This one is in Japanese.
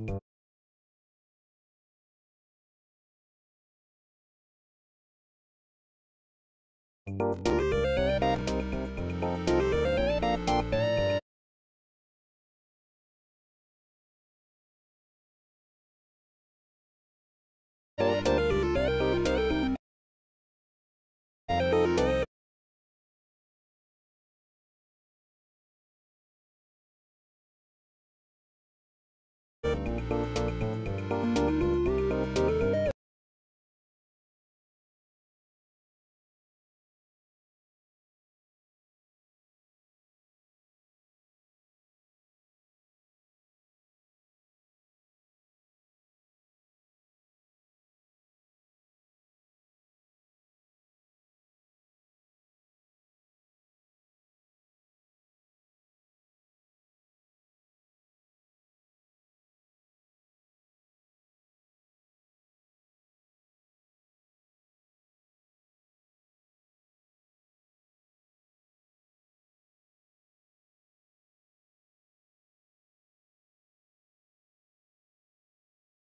you